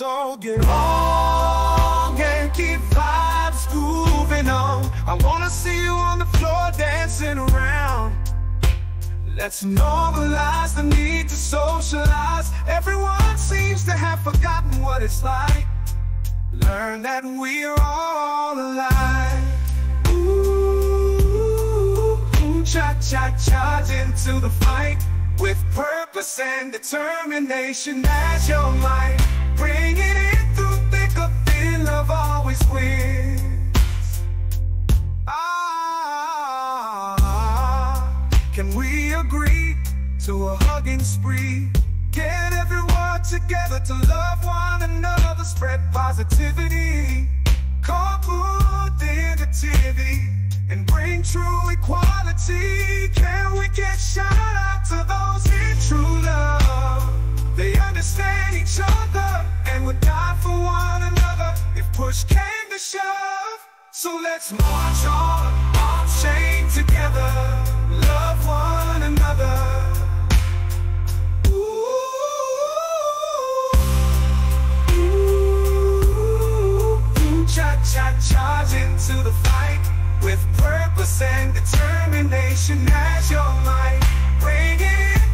all get on and keep vibes moving on. I wanna see you on the floor dancing around. Let's normalize the need to socialize. Everyone seems to have forgotten what it's like. Learn that we're all alive. Ooh, cha-cha, charge into the fight. With purpose and determination as your light. Can we agree to a hugging spree? Get everyone together to love one another, spread positivity, carpool identity, and bring true equality. Can we get shout out to those in true love? They understand each other and would die for one another if push came to shove. So let's march on, arm chain together, as your Bring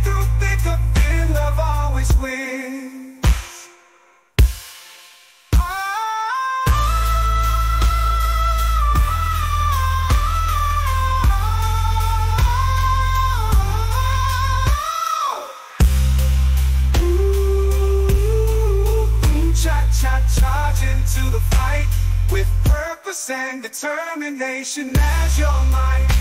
through thick thin, love always wins. Into the fight With purpose and determination as your might